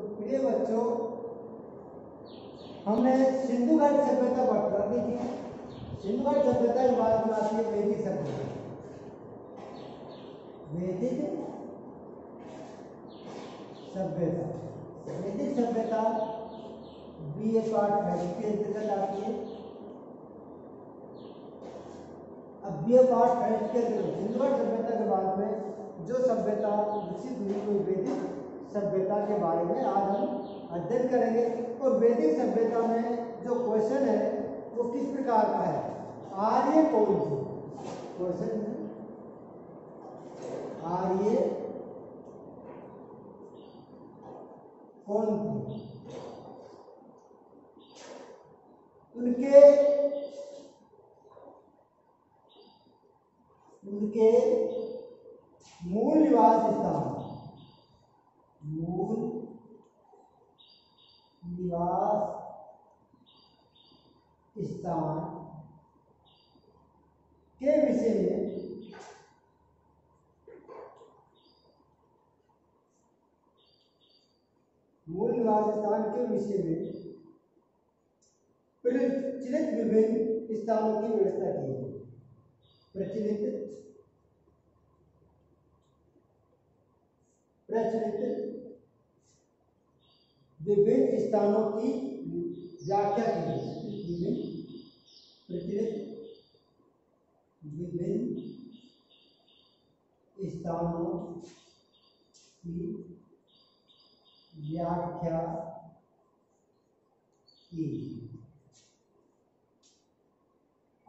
तो प्रिय बच्चों, हमने सिंधु घाटी सभ्यता पर कर दी थी सिंधु घाटी सभ्यता के बाद में आती है वैदिक सभ्यता। वैदिक सभ्यता। वैदिक सभ्यता बी ए पार्ट फैक्ट के अंतर्गत आती है। अब बी ए पार्ट फैक्ट के अंतर्गत सिंधु घाटी सभ्यता के बाद में जो सभ्यता विकसित हुई कोई वैदिक सभ्यता के बारे में आज हम अध्ययन करेंगे। और वैदिक सभ्यता में जो क्वेश्चन है, वो किस प्रकार का है? आर्य कौन थे? क्वेश्चन आर्य कौन थे? उनके उनके मूल निवास स्थान मूल निवास स्थान के विषय में मूल निवास स्थान के विषय में प्रचलित विभिन्न स्थानों की व्यवस्था की है प्रचलित प्रचलित विभिन्न स्थानों की व्याख्या की गई। विभिन्न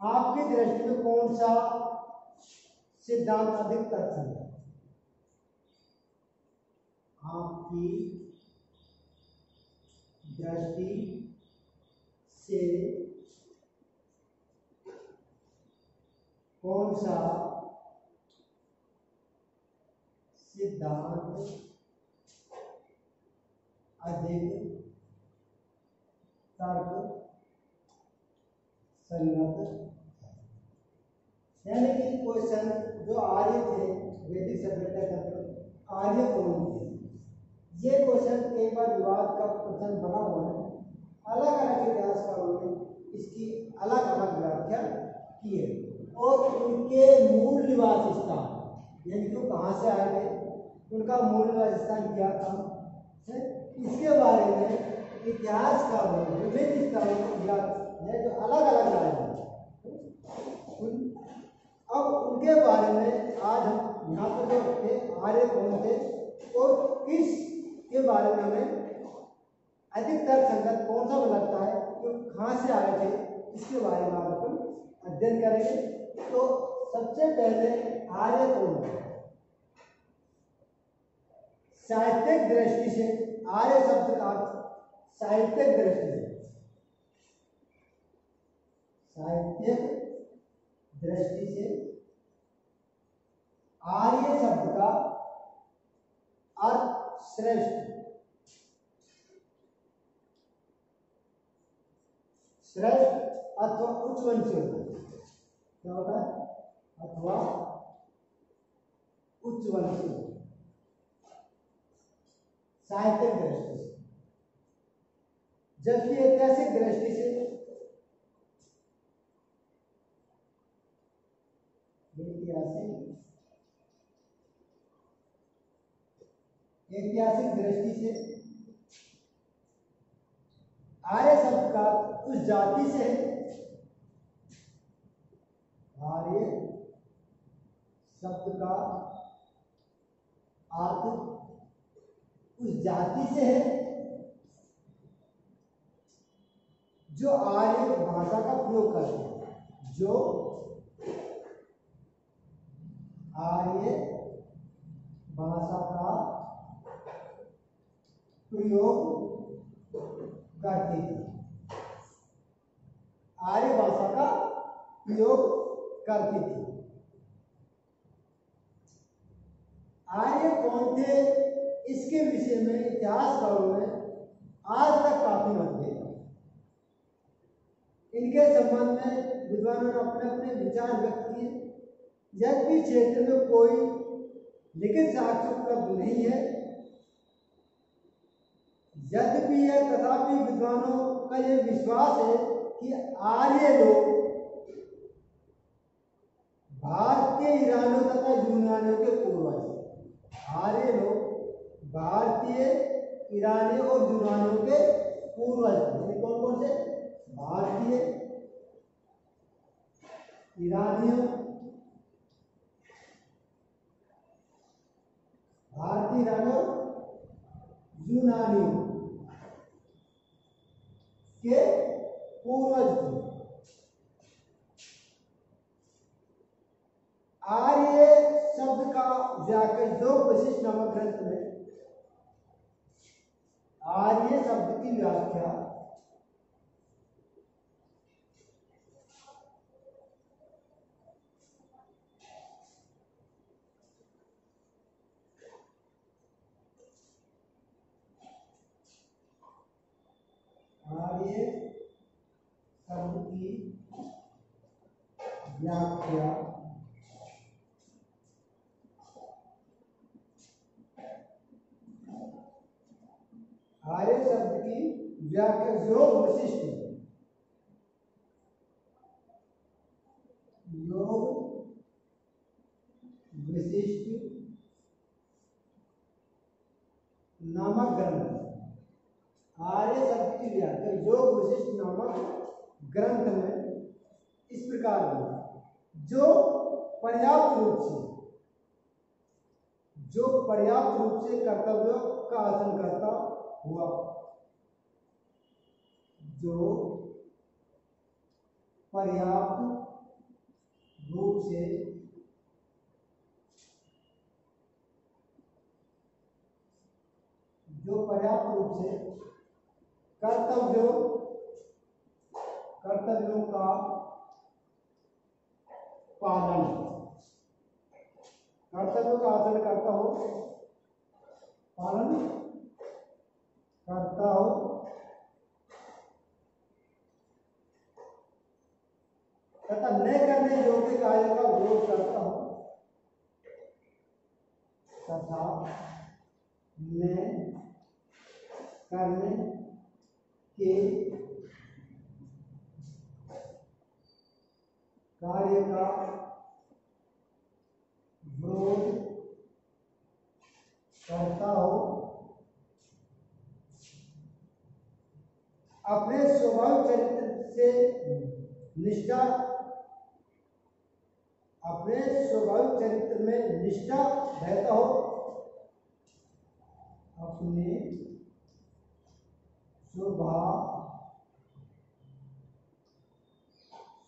आपकी दृष्टि में कौन सा सिद्धांत अधिक तथ्य है? आपकी दृष्टि से कौन सा सिद्धांत अधिक तर्क संगत यानी कि क्वेश्चन जो आर्य थे, वैदिक सभ्यता का आर्य कौन थे? ये क्वेश्चन कई बार विवाद का प्रश्न बना हुआ है। अलग अलग इतिहासकारों ने इसकी अलग अलग व्याख्या की है और उनके मूल निवास स्थान, यानी कि कहाँ से आए थे? उनका मूल निवास स्थान क्या था? है? इसके बारे में इतिहासकारों ने विभिन्न स्थानों को ज्ञात है जो अलग अलग राय हैं। अब उनके बारे में आज हम यहाँ पर जो थे आर्य कौन थे और किस के बारे में हमें अधिकतर संगत कौन सा लगता है, कि कहाँ से आए थे, इसके बारे में आप अध्ययन करेंगे। तो सबसे पहले आर्य कौन थे साहित्यिक दृष्टि से आर्य शब्द का अर्थ साहित्यिक दृष्टि से। साहित्यिक दृष्टि से आर्य शब्द का अर्थ श्रेष्ठ। श्रेष्ठ अथवा उच्च वंशी होता है क्या होता है? अथवा उच्च वंशी साहित्यिक दृष्टि से। जबकि ऐतिहासिक दृष्टि से ऐतिहासिक ऐतिहासिक दृष्टि से आर्य शब्द का उस जाति से आर्य शब्द का अर्थ उस जाति से है जो आर्य भाषा का प्रयोग करते हैं। जो आर्य भाषा का प्रयोग करते थी आर्य भाषा का प्रयोग करती थी। आर्य कौन थे? इसके विषय में इतिहासकारों ने आज तक काफ़ी मतभेद इनके संबंध में विद्वानों ने अपने अपने विचार व्यक्त किए। भी क्षेत्र में कोई लिखित साक्ष्य उपलब्ध नहीं है, यद्यपि यह तथापि विद्वानों का यह विश्वास है कि आर्य लोग भारतीय ईरानियों तथा यूनानियों के पूर्वज। आर्य लोग भारतीय ईरानियों और यूनानियों के पूर्वज। कौन कौन से? भारतीय, ईरानियों। भारतीय ईरानियों यूनानियों के पूर्वज थे। आर्य शब्द का व्याकरण, दो विशिष्ट नामक ग्रंथ में आर्य शब्द की व्याख्या। आर्य शब्द की व्याख्या आर्य शब्द की व्याख्या योग विशिष्ट योग विशिष्ट नामक ग्रंथ आर्य शब्द की व्याख्या योग विशिष्ट नामक ग्रंथ में इस प्रकार है। जो पर्याप्त रूप से, जो पर्याप्त रूप से कर्तव्य का आसन करता हुआ जो पर्याप्त रूप से जो पर्याप्त रूप से कर्तव्यों कर्तव्यों का पालन। कर्तव्यों का आचरण करता हो। पालन करता हो। तथा न करने योग्य कार्य का विरोध करता हूँ। तथा न करने के कार्य का विरोध करता हो। अपने स्वभाव चरित्र से निष्ठा अपने स्वभाव चरित्र में निष्ठा रहता हो, अपने स्वभाव,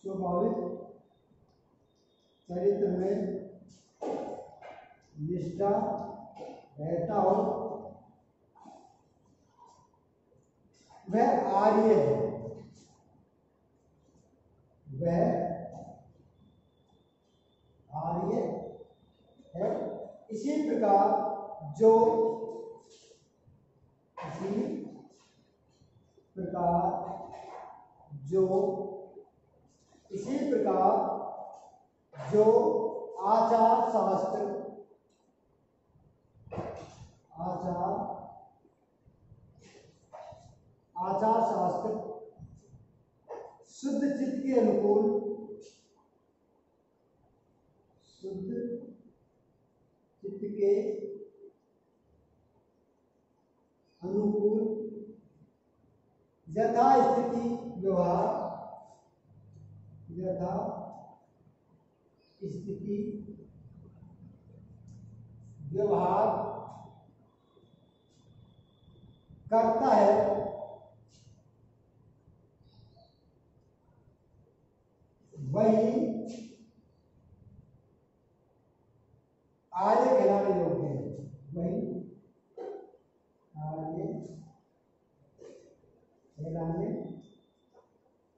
स्वाभाविक चरित्र में निष्ठा रहता हो। वह आर्य है। वह आर्य है। इसी प्रकार जो इसी प्रकार जो इसी प्रकार जो आचार शास्त्र आचार आचार शास्त्र शुद्ध चित्त के अनुकूल, शुद्ध चित्त के अनुकूल यथा स्थिति व्यवहार यथा स्थिति व्यवहार करता है वही आर्य कहलाने योग्य है वही आर्य कहलाने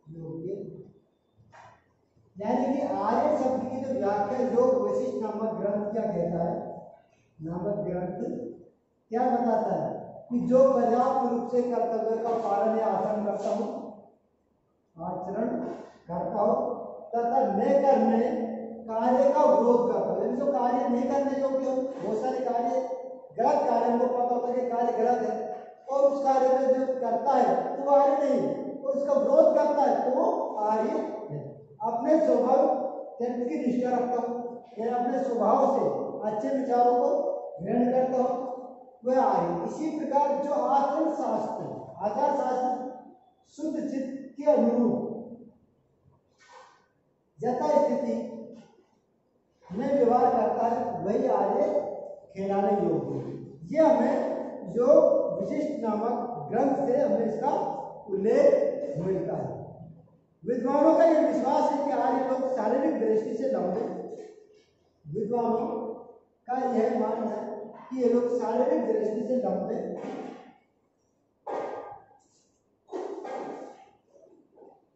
योग्य यानी कि आर्य शब्द की जो व्याख्या योग वशिष्ठ नामक ग्रंथ क्या कहता है? नामक ग्रंथ क्या बताता है? कि जो पर्याप्त रूप से कर्तव्य का पालन या आचरण करता हो, आचरण करता हो, तथा न करने कार्य का विरोध करता हो। जो कार्य नहीं करने योग्य हो, बहुत सारे कार्य, गलत कार्य हमको पता होता है कि कार्य गलत है, और उस कार्य में जो करता है तो वो आर्य नहीं और उसका विरोध करता है तो आर्य है। अपने स्वभाव चरित्र की निष्ठा रखता हूँ। या अपने स्वभाव से, अच्छे विचारों को ग्रहण करता हूँ। वह आर्य। इसी प्रकार जो आचरण शास्त्र आचार शास्त्र शुद्ध चित्त के अनुरूप यथा स्थिति में व्यवहार करता है, वही आगे खेलाने योग्य ये हमें जो विशिष्ट नामक ग्रंथ से हमें इसका उल्लेख मिलता है। विद्वानों का यह विश्वास है कि आर्य लोग शारीरिक दृष्टि से लंबे विद्वानों का यह मानना है कि ये लोग शारीरिक दृष्टि से लंबे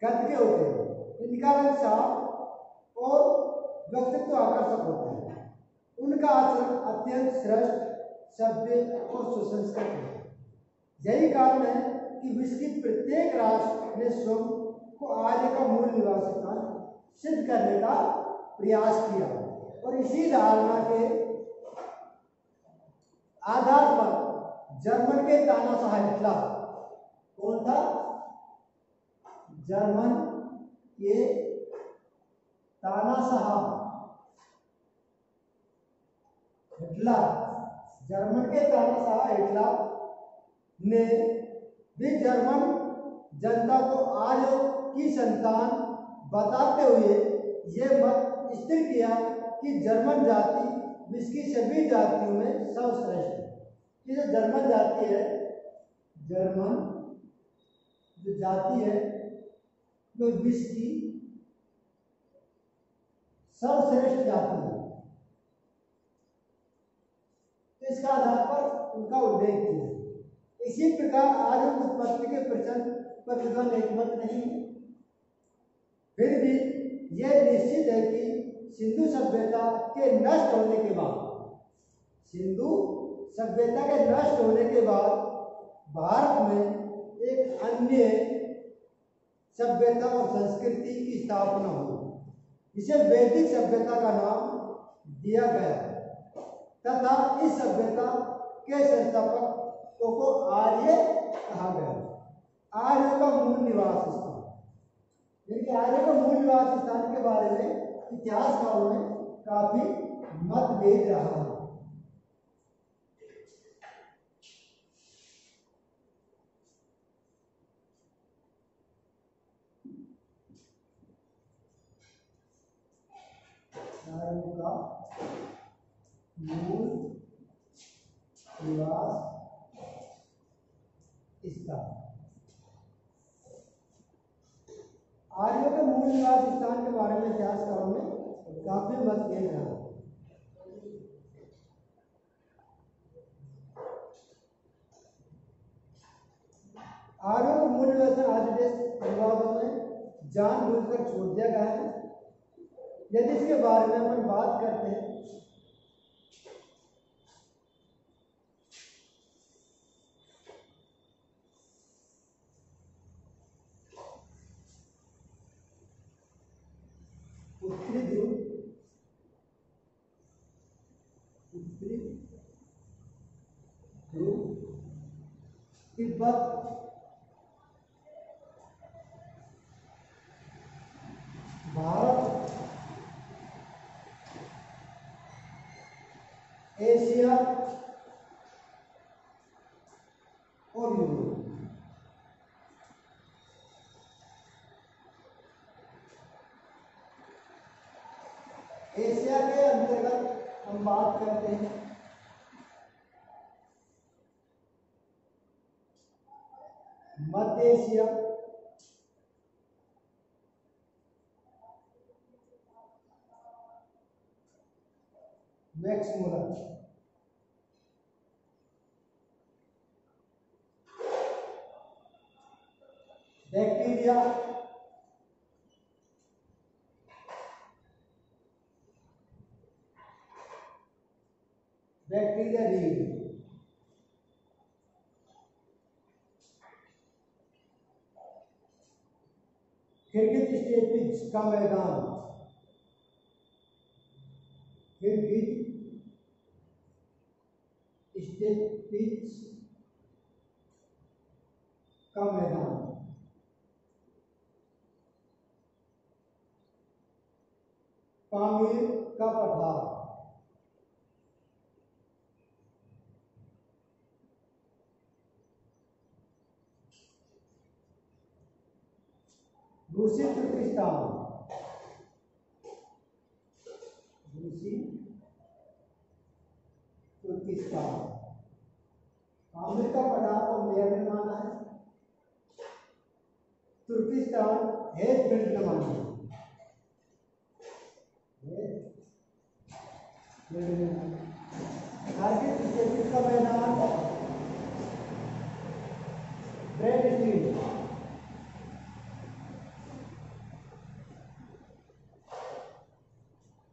कद के होते हैं इनका रंग साफ़ और व्यक्तित्व आकर्षक होता है। उनका आचरण अत्यंत श्रेष्ठ, सभ्य और सुसंस्कृत है। यही कारण है कि विश्व की प्रत्येक राष्ट्र ने स्वयं को आर्य का मूल निवास स्थान सिद्ध करने का प्रयास किया। और इसी धारणा के आधार पर जर्मन के तानाशाह हिटलर, कौन था? जर्मन के तानाशाह हिटलर, जर्मन के तानाशाह हिटलर ने भी जर्मन जनता को आर्य की संतान बताते हुए यह मत स्थिर किया कि जर्मन जाति विश्व की सभी जातियों में सर्वश्रेष्ठ है। ये जो जर्मन जाति है, जर्मन जो जाति है जो विश्व की सर्वश्रेष्ठ जाति है। तो इसका आधार पर उनका उल्लेख किया। इसी प्रकार आज हम उत्पत्ति के प्रचंड पर विद्वान एकमत नहीं है। यह निश्चित है कि सिंधु सभ्यता के नष्ट होने के बाद, सिंधु सभ्यता के नष्ट होने के बाद भारत में एक अन्य सभ्यता और संस्कृति की स्थापना हुई। इसे वैदिक सभ्यता का नाम दिया गया तथा इस सभ्यता के संस्थापकों को आर्य कहा गया। आर्य का मूल निवास स्थान। यानी आज का मूल निवास स्थान के बारे में इतिहासकारों में काफ़ी मतभेद रहा है का मूल निवास स्थान आर्यों के मूल निवास स्थान के बारे में इतिहासकारों में काफ़ी मतभेद रहा आर्यों का मूल निवास आज देश अनुवादों में जानबूझकर छोड़ दिया गया है। यदि इसके बारे में हम बात करते हैं उत्तरी ध्रुव उत्तरी ध्रुव तिब्बत भारत एशिया और यूरोप एशिया के अंतर्गत हम बात करते हैं मध्य एशिया मैक्स मुलर बैक्टीरिया का मैदान। किर्गिज स्टेपिज का मैदान। कामिल का पठार। रूसी तुर्किस्तान रूसी तुर्किस्तान अमेरिका पठार को मेयर ने माना है तुर्किस्तान हेज बिल्ड ने माना है। कारगिल का मैदान ब्रेड स्टील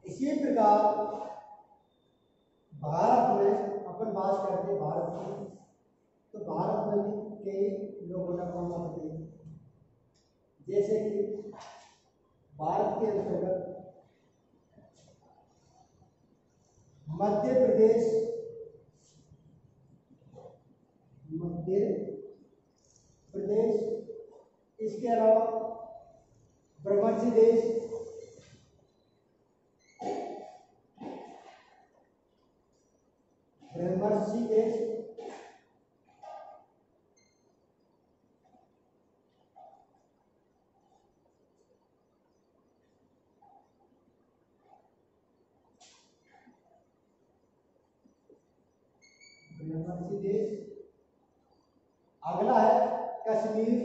इसी प्रकार भारत में अपन बात करते भारत में तो भारत में भी कई लोगों ने कौन सा जैसे कि भारत के अंतर्गत मध्य प्रदेश मध्य प्रदेश इसके अलावा ब्रह्मसी देश ब्रह्मर्षि देश ब्रह्मर्षि देश अगला है कश्मीर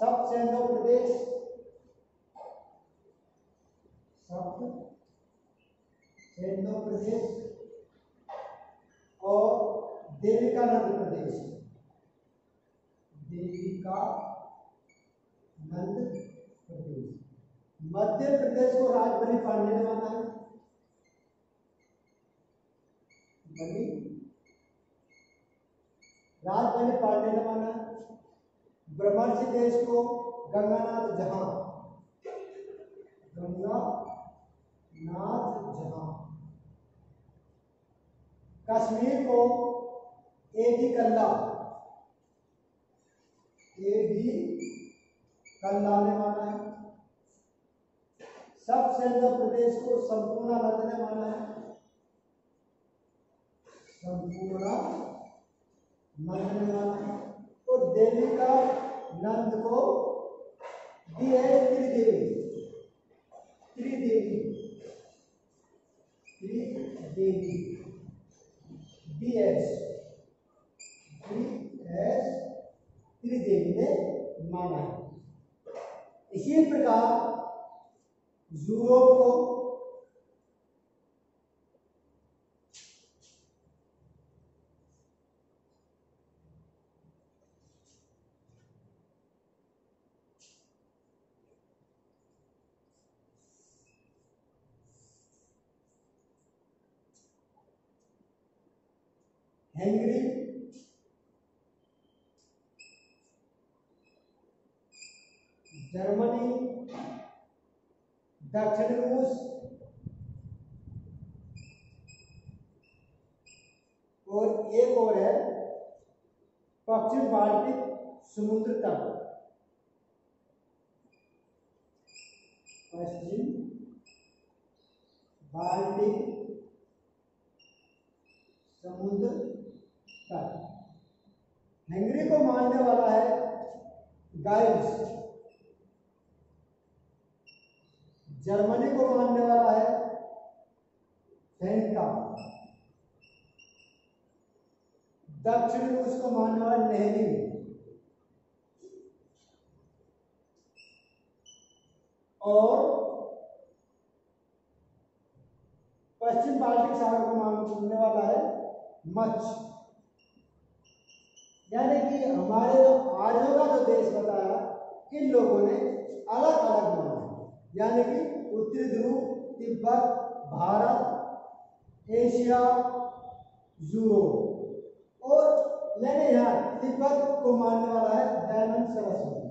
सब सेंद्र प्रदेश सेंद्र प्रदेश और देविकानंद प्रदेश। देविका नंद प्रदेश। मध्य प्रदेश को राजबली पांडे ने है। बनी राजबली पांडे ने माना ब्रह्मर्षि देश को गंगानाथ जहाँ। गंगा नाथ जहाँ। कश्मीर को A B Kalla A B कल्ला ने माना है। सब सेंट्रल प्रदेश को संपूर्णानंद ने माना है। संपूर्ण नंद ने माना है। और देवी का नंद को दी है त्रिदेवी। त्रिदेवी। त्रिदेवी। एस एस त्रिदेवी ने माना। है इसी प्रकार यूरोप को हेंगरी जर्मनी। दक्षिण रूस और एक और है पश्चिम बाल्टिक समुद्र तट पश्चिम बाल्टिक समुद्र तट हेंगरी को मानने वाला है गाइड्स जर्मनी को मानने वाला है फेंका दक्षिण रूस को मानने वाला नेहरी और पश्चिम बाल्टिक सागर को मानने वाला है मच यानी कि हमारे जो आर्यों का जो देश बताया इन लोगों ने? अलग अलग माना यानी कि उत्तरी ध्रुव, तिब्बत, भारत, एशिया यूरोप और मैंने यहाँ तिब्बत को मानने वाला है दयानंद सरस्वती।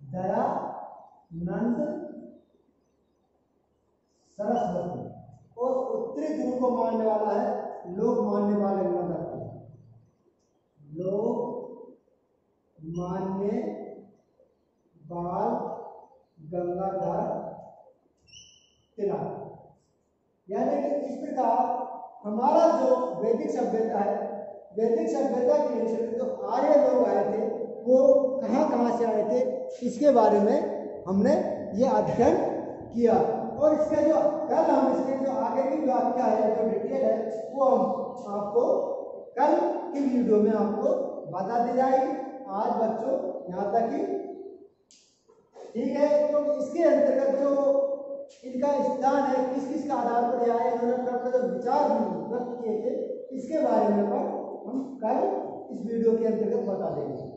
दयानंद सरस्वती। और उत्तरी ध्रुव को मानने वाला है लोग मानने वाले गंगाधर लोक मान्य बाल गंगाधर तिलक। यानी कि इस प्रकार हमारा जो वैदिक सभ्यता है, वैदिक सभ्यता के क्षेत्र जो आर्य लोग आए थे, वो कहाँ कहाँ से आए थे, इसके बारे में हमने ये अध्ययन किया। और इसका जो, कल हम इसके जो आगे की व्याख्या है, जो डिटेल है, वो हम आपको कल की वीडियो में आपको बता दी जाएगी। आज बच्चों, यहाँ तक ही ठीक है तो इसके अंतर्गत जो इनका स्थान है किस किस का आधार पर यह आया, इन्होंने जो विचार व्यक्त किए थे, इसके बारे में हम कल इस वीडियो के अंतर्गत बता देंगे।